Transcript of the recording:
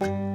you